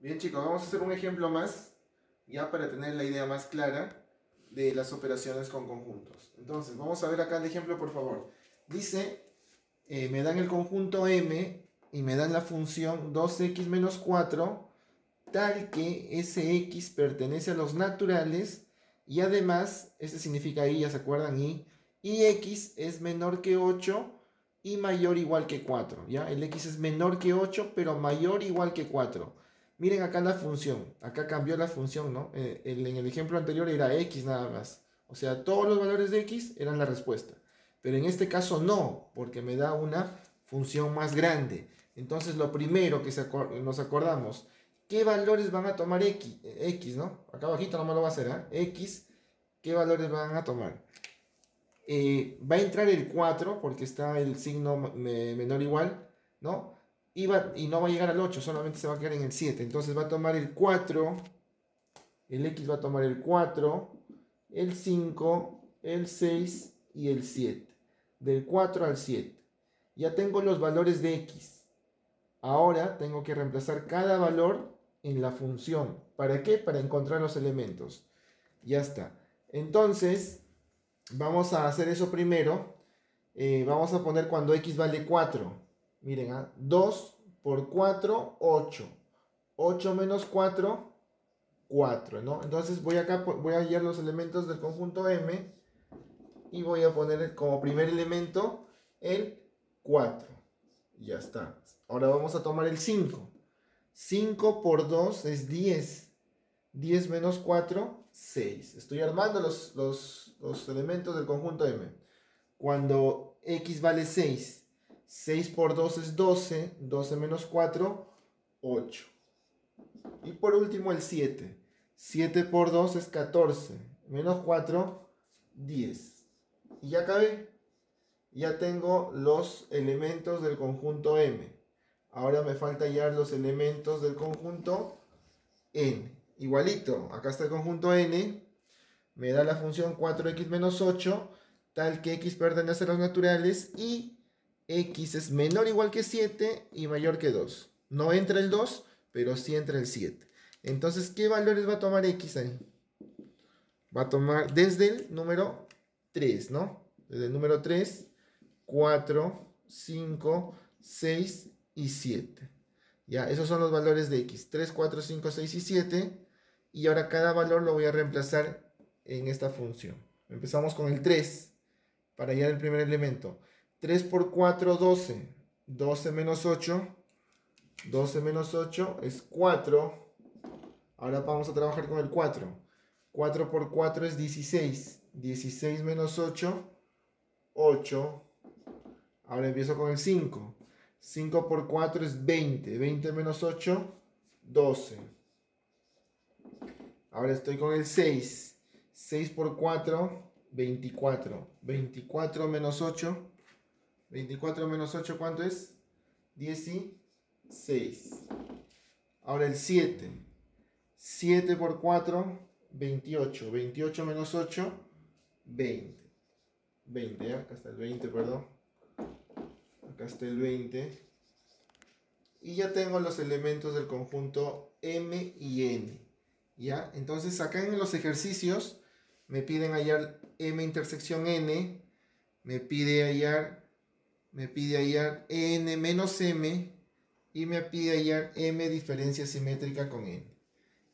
Bien chicos, vamos a hacer un ejemplo más, ya para tener la idea más clara de las operaciones con conjuntos. Entonces, vamos a ver acá el ejemplo, por favor. Dice, eh, me dan el conjunto m y me dan la función 2x menos 4, tal que ese x pertenece a los naturales y además, este significa y, ya se acuerdan, y, y x es menor que 8 y mayor igual que 4, ¿ya? El x es menor que 8, pero mayor igual que 4. Miren acá la función, acá cambió la función, ¿no? Eh, en el ejemplo anterior era x nada más. O sea, todos los valores de x eran la respuesta. Pero en este caso no, porque me da una función más grande. Entonces lo primero que nos acordamos, ¿qué valores van a tomar x? X, ¿no? Acá abajito no me lo va a hacer, ¿eh? X, ¿qué valores van a tomar? Eh, va a entrar el 4 porque está el signo menor igual, ¿no? Y, y no va a llegar al 8, solamente se va a quedar en el 7. Entonces va a tomar el 4, el X va a tomar el 4, el 5, el 6 y el 7. Del 4 al 7. Ya tengo los valores de X. Ahora tengo que reemplazar cada valor en la función. ¿Para qué? Para encontrar los elementos. Ya está. Entonces, Vamos a hacer eso primero. Eh, vamos a poner cuando x vale 4. Miren, 2 ¿ah? por 4, 8. 8 menos 4, 4, ¿no? Entonces voy acá, voy a hallar los elementos del conjunto M y voy a poner como primer elemento el 4. Ya está. Ahora vamos a tomar el 5. 5 por 2 es 10. 10 menos 4, 6. Estoy armando los, los, elementos del conjunto M. Cuando x vale 6, 6 por 2 es 12, 12 menos 4, 8. Y por último el 7. 7 por 2 es 14, menos 4, 10. Y ya acabé. Ya tengo los elementos del conjunto M. Ahora me falta hallar los elementos del conjunto N igualito, acá está el conjunto n, me da la función 4x menos 8, tal que x pertenece a los naturales y x es menor o igual que 7 y mayor que 2. No entra el 2, pero sí entra el 7. Entonces, ¿qué valores va a tomar x ahí? Va a tomar desde el número 3, ¿no? Desde el número 3, 4, 5, 6 y 7. Ya, esos son los valores de x. 3, 4, 5, 6 y 7 y ahora cada valor lo voy a reemplazar en esta función. Empezamos con el 3 para hallar el primer elemento. 3 por 4, 12. 12 menos 8. 12 menos 8 es 4. Ahora vamos a trabajar con el 4. 4 por 4 es 16. 16 menos 8, 8. Ahora empiezo con el 5. 5 por 4 es 20. 20 menos 8, 12. Ahora estoy con el 6. 6 por 4, 24. 24 menos 8. 24 menos 8, ¿cuánto es? 16. Ahora el 7. 7 por 4, 28. 28 menos 8, 20. 20, ¿eh? acá está el 20, perdón. Acá está el 20. Y ya tengo los elementos del conjunto M y N. ¿Ya? Entonces acá en los ejercicios me piden hallar m intersección n, me pide hallar, me pide hallar n menos m y me pide hallar m diferencia simétrica con n.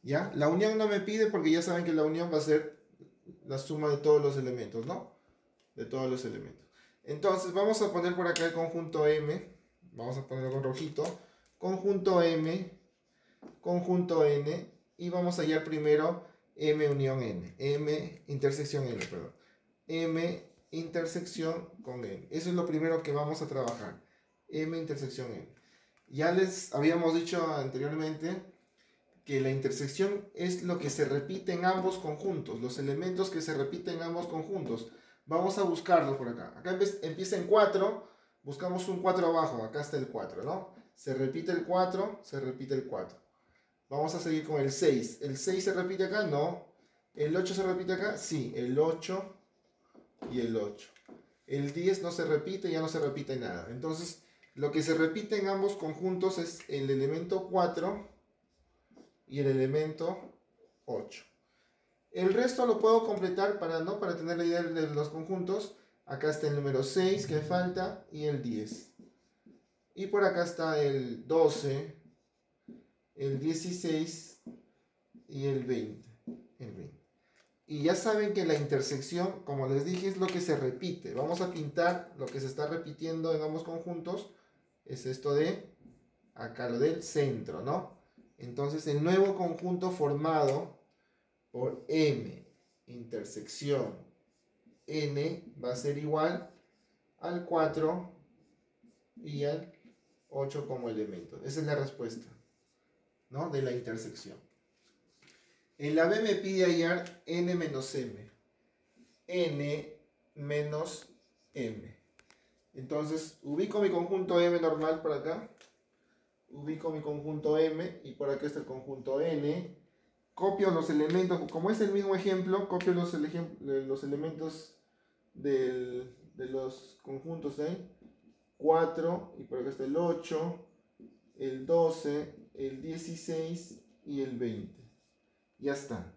¿Ya? La unión no me pide porque ya saben que la unión va a ser la suma de todos los elementos, ¿no? De todos los elementos. Entonces vamos a poner por acá el conjunto m, vamos a ponerlo con rojito, conjunto m, conjunto n, y vamos a hallar primero M unión N, M intersección N, perdón. M intersección con N. Eso es lo primero que vamos a trabajar. M intersección N. Ya les habíamos dicho anteriormente que la intersección es lo que se repite en ambos conjuntos, los elementos que se repiten en ambos conjuntos. Vamos a buscarlo por acá. Acá empieza en 4, buscamos un 4 abajo, acá está el 4, ¿no? Se repite el 4, se repite el 4. Vamos a seguir con el 6. ¿El 6 se repite acá? No. ¿El 8 se repite acá? Sí, el 8 y el 8. El 10 no se repite, ya no se repite nada. Entonces, lo que se repite en ambos conjuntos es el elemento 4 y el elemento 8. El resto lo puedo completar para, ¿no? para tener la idea de los conjuntos. Acá está el número 6 que falta y el 10. Y por acá está el 12, el 16 y el 20. El 20. Y ya saben que la intersección, como les dije, es lo que se repite. Vamos a pintar lo que se está repitiendo en ambos conjuntos. Es esto de acá, lo del centro, ¿no? Entonces el nuevo conjunto formado por M intersección N va a ser igual al 4 y al 8 como elemento. Esa es la respuesta, ¿no? De la intersección. En la B me pide hallar n menos m. n menos m. Entonces, ubico mi conjunto m normal por acá. Ubico mi conjunto m y por acá está el conjunto n. Copio los elementos, como es el mismo ejemplo, copio los, elementos de los conjuntos ahí. 4 y por acá está el 8, el 12, el 16 y el 20. Ya está.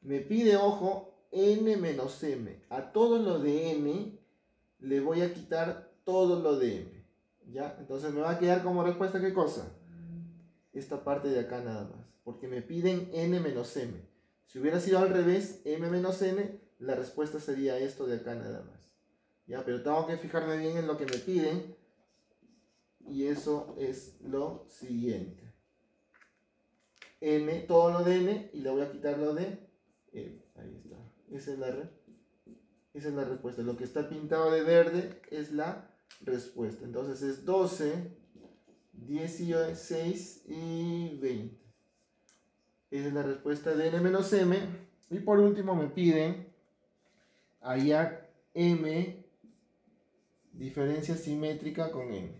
Me pide, ojo, n menos m. A todo lo de n le voy a quitar todo lo de m. ¿Ya? Entonces me va a quedar como respuesta, ¿qué cosa? Esta parte de acá nada más. Porque me piden n menos m. Si hubiera sido al revés, m menos n, la respuesta sería esto de acá nada más. ¿Ya? Pero tengo que fijarme bien en lo que me piden. Y eso es lo siguiente n, todo lo de n, y le voy a quitar lo de m. Ahí está. Esa es la, esa es la respuesta. Lo que está pintado de verde es la respuesta. Entonces es 12, 16 y 20. Esa es la respuesta de n menos m. Y por último me piden hallar m diferencia simétrica con m.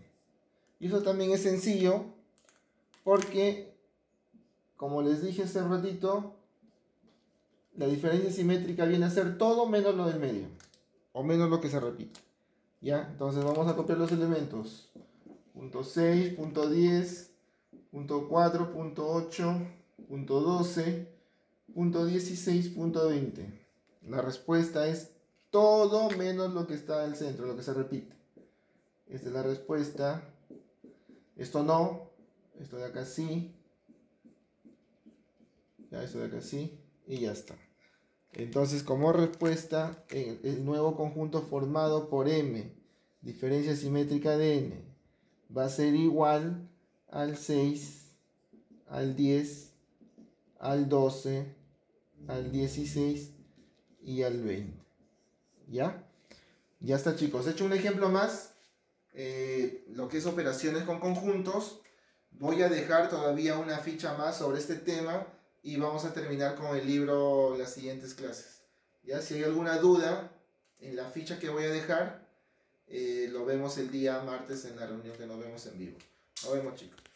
Y eso también es sencillo porque como les dije hace ratito, la diferencia simétrica viene a ser todo menos lo del medio. O menos lo que se repite. ¿Ya? Entonces vamos a copiar los elementos. Punto 6, punto 10, punto 4, punto 8, punto 12, punto 16, punto 20. La respuesta es todo menos lo que está el centro, lo que se repite. Esta es la respuesta. Esto no. Esto de acá sí ya esto de acá sí, y ya está. Entonces, como respuesta, el nuevo conjunto formado por m, diferencia simétrica de n, va a ser igual al 6, al 10, al 12, al 16 y al 20. ¿Ya? Ya está chicos. He hecho un ejemplo más. Eh, lo que es operaciones con conjuntos. Voy a dejar todavía una ficha más sobre este tema y vamos a terminar con el libro las siguientes clases. Ya si hay alguna duda en la ficha que voy a dejar, eh, lo vemos el día martes en la reunión que nos vemos en vivo. Nos vemos chicos.